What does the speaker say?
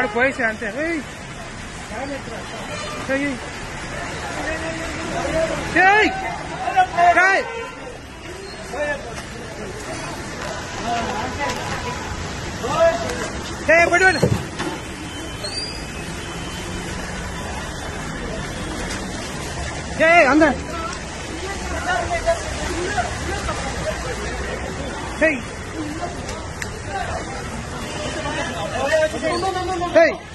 ఆడు పోయేసే అంతే ఏయ్. ఏయ్, ఏయ్. Hey.